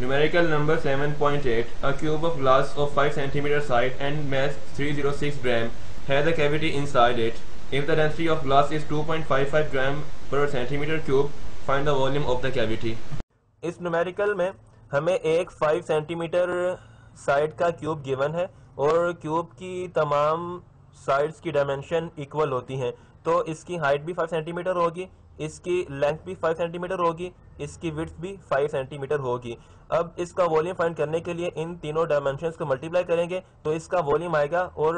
Numerical number 7.8 a cube of glass of 5 centimetre side and mass 306 gram has a cavity inside it if the density of glass is 2.55 gram per centimetre cube find the volume of the cavity इस numerical में हमें एक 5 centimetre side का cube given है और cube की तमाम sides की डायमेंशन इक्वल होती हैं। तो इसकी हाइट भी फाइव सेंटीमीटर होगी इसकी लेंथ भी 5 सेंटीमीटर होगी, इसकी विथ भी 5 सेंटीमीटर होगी। अब इसका वॉल्यूम फाइंड करने के लिए इन तीनों डायमेंशन को मल्टीप्लाई करेंगे तो इसका वॉल्यूम आएगा और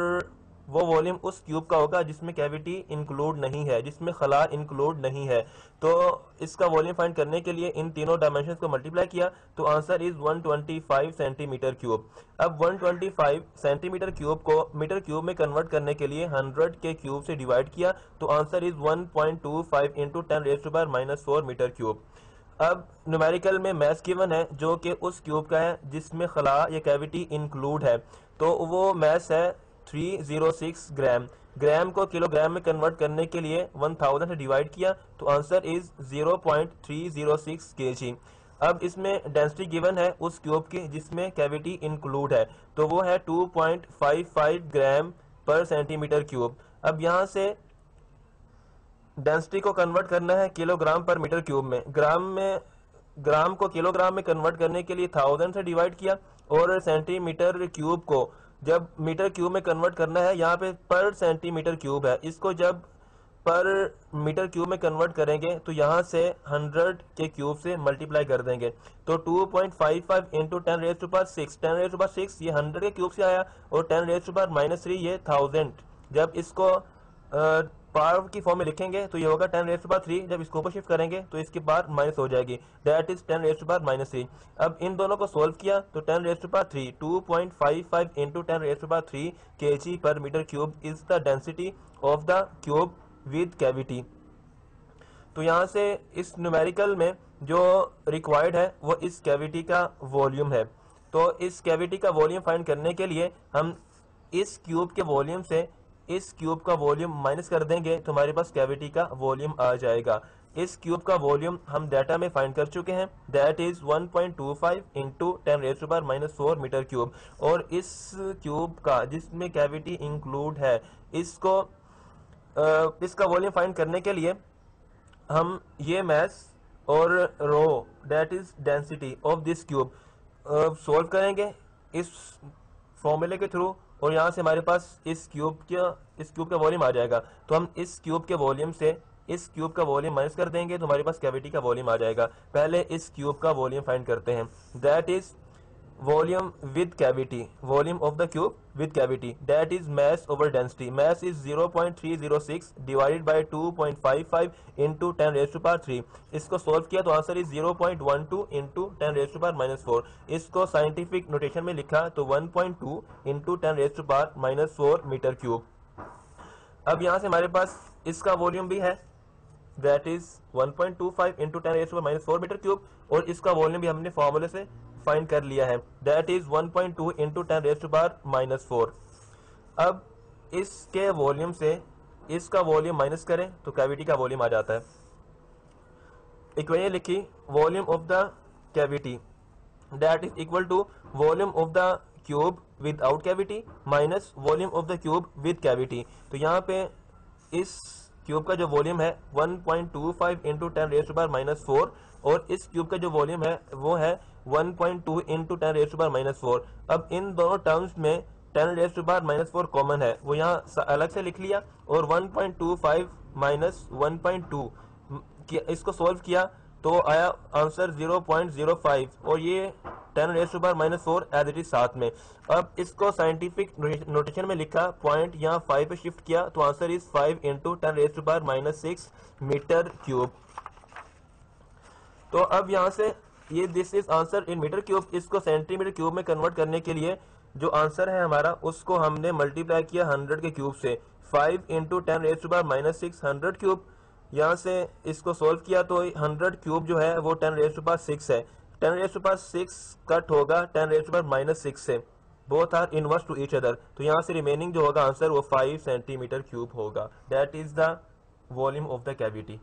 वो वॉल्यूम उस क्यूब का होगा जिसमें कैविटी इंक्लूड नहीं है, जिसमें खला इंक्लूड नहीं है। तो इसका वॉल्यूम फाइंड करने के लिए इन तीनों डायमेंशन को मल्टीप्लाई किया तो आंसर इज़ 125 सेंटीमीटर क्यूब। अब 125 सेंटीमीटर क्यूब को मीटर क्यूब में कन्वर्ट करने के लिए 100 के क्यूब से डिवाइड किया तो answer is 1.25 point two five into ten raise to minus four metre cube. अब न्यूमेरिकल में मैथ गिवन है, जो कि उस क्यूब का है जिसमें खला या कैविटी इंक्लूड है। तो वो मैथ है 306 ग्राम ग्राम को किलोग्राम में कन्वर्ट करने के लिए 1000 से डिवाइड किया तो आंसर इज़ 0.306 केजी अब इसमें डेंसिटी गिवन है उस क्यूब की जिसमें कैविटी इंक्लूड है तो वो है 2.55 ग्राम पर सेंटीमीटर क्यूब अब यहाँ से डेंसिटी को कन्वर्ट करना है किलोग्राम पर मीटर क्यूब में. ग्राम में ग्राम को किलोग्राम में कन्वर्ट करने के लिए थाउज़ेंड से डिवाइड किया और सेंटीमीटर क्यूब को जब मीटर क्यूब में कन्वर्ट करना है यहाँ पे पर सेंटीमीटर क्यूब है। इसको जब पर मीटर क्यूब में कन्वर्ट करेंगे तो यहाँ से 100 के क्यूब से मल्टीप्लाई कर देंगे। तो 2.55 point five five into ten raise to power six ten raise to power six ये 100 के क्यूब से आया और ten raise to power minus three ये थाउज़ेंड जब इसको आ, पावर की फॉर्म में लिखेंगे तो ये होगा टेन रेस बार थ्री जब इसको ऊपर शिफ्ट करेंगे तो इसके बाद माइनस हो जाएगी। That is ten raise power minus three अब इन दोनों को सोल्व किया तो ten raise power three two point five five into ten raise power three K G per metre cube is the density of the cube with cavity तो यहाँ से इस न्यूमेरिकल में जो रिक्वायर्ड है, वो इस कैविटी का वॉल्यूम है। तो इस कैविटी का वॉल्यूम फाइंड करने के लिए हम इस क्यूब के वॉल्यूम से इस क्यूब का वॉल्यूम माइनस कर देंगे तो हमारे पास कैविटी का वॉल्यूम आ जाएगा। इस क्यूब का वॉल्यूम हम डाटा में फाइंड कर चुके हैं। That is 1.25 point two five into ten raise to power minus four metre cube और इस क्यूब का, जिसमें कैविटी इंक्लूड है, इसको इसका वॉल्यूम फाइंड करने के लिए हम ये मैथ और rho that is density of this cube solve करेंगे इस फॉर्मूले के थ्रू। और यहाँ से हमारे पास इस क्यूब का, इस क्यूब का वॉल्यूम आ जाएगा। तो हम इस क्यूब के वॉल्यूम से, इस क्यूब का वॉल्यूम माइनस कर देंगे तो हमारे पास कैविटी का वॉल्यूम आ जाएगा। पहले इस क्यूब का वॉल्यूम फाइंड करते हैं। That is volume with cavity volume of the cube with cavity that is mass over density mass is 0.306 divided by 2.55 into 10 raised to power 3 इसको सॉल्व किया तो answer is 0.12 into 10 raised to power minus 4 इसको scientific notation में लिखा तो 1.2 into 10 raised to power minus 4 metre cube अब यहाँ से हमारे पास इसका वॉल्यूम भी है that is 1.25 point two five into ten raise minus four metre cube और इसका वॉल्यूम भी हमने फॉर्मूले से फाइंड कर लिया है। That is 1.2 point two into ten raise to power minus four अब इसके वॉल्यूम से इसका वॉल्यूम माइनस करें तो कैविटी का वॉल्यूम आ जाता है। इक्वेशन लिखी volume of the cavity that is equal to volume of the cube without cavity minus volume of the cube with cavity तो यहाँ पे इस क्यूब का जो वॉल्यूम है 1.25 point two five into ten raise power minus four और इस cube का जो वॉल्यूम है, वो है 1.2 point two into ten raise power minus four अब इन दोनों टर्म्स में ten raise power minus four common है। वो यहाँ अलग से लिख लिया और 1.25 point two five minus one point two इसको सोल्व किया तो आया आंसर 0.05 और ये ten raise power minus four as it is साथ में। अब इसको साइंटिफिक नोटेशन में लिखा पॉइंट यहाँ फाइव पे शिफ्ट किया तो answer is five into ten raise power minus six metre cube तो अब यहाँ से ये this is answer in metre cube इसको सेंटीमीटर क्यूब में कन्वर्ट करने के लिए जो आंसर है हमारा, उसको हमने मल्टीप्लाई किया हंड्रेड के क्यूब से। Five into ten raise power minus six hundred cube यहाँ से इसको सोल्व किया तो हंड्रेड क्यूब जो है, वो टेन रेस पास सिक्स है। Ten raise power six cut होगा ten raise power minus six से। Both are inverse to each other तो यहाँ से रिमेनिंग जो होगा आंसर वो फाइव सेंटीमीटर क्यूब होगा। That is the volume of the cavity